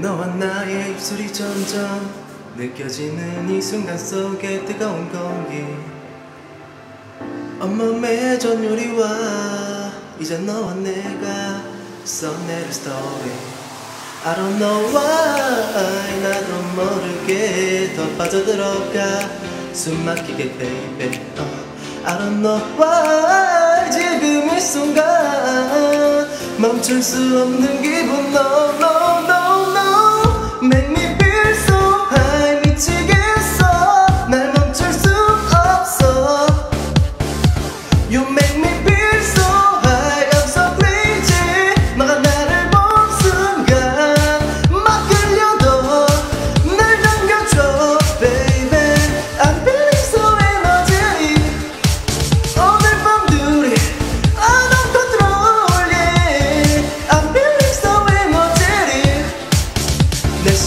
너와 나의 입술이 점점 느껴지는 이 순간 속에 뜨거운 공기. 온몸에 전율이와 이제 너와 내가 써내릴 스토리 I don't know why 나도 모르게 더 빠져들어가. 숨 막히게 baby uh, I don't know why 지금 이 순간 멈출 수 없는 기분 no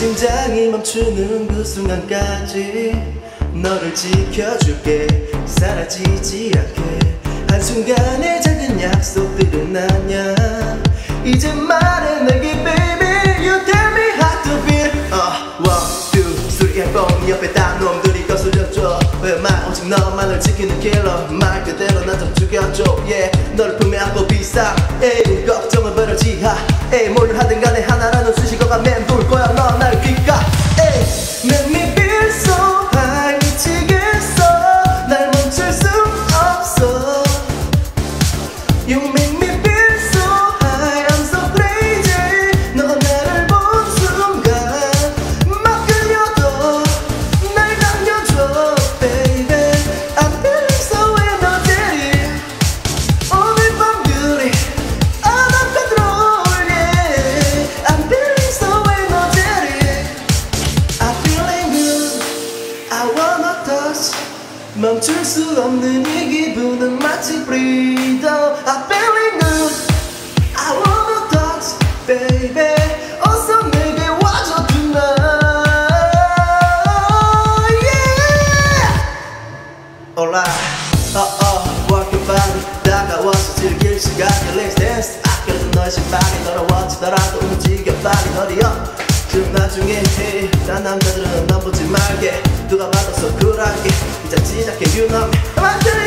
심장이 멈추는 그 순간까지 너를 지켜줄게. 사라지지 않게. 한순간의 작은 약속들은 아냐 이제 말해 내게 baby. You tell me how to feel. Uh, One, two, three, and four. 옆에 딴 놈들이 거슬려줘. 왜말 오직 너만을 지키는 킬러 말 그대로 나좀 죽여줘. Yeah 너를 품에 안고 비싸. 에이 걱정은 버려 지하. 에이 뭘 하든 간에 하나라는 수식어가 맴돌 I wanna touch 멈출 수 없는 이 기분은 마치 freedom I'm feeling good I wanna touch baby 어서 내게 와줘 tonight yeah Alright uh uh work your body 다가와서 즐길 시간이 Let's dance 아껴둔 너의 신발이 더러워지더라도 움직여 빨리 허리업 그 나중에 해. 딴 남자들은 넌 보지 말게 누가 받아서 쿨하게 이제 you know me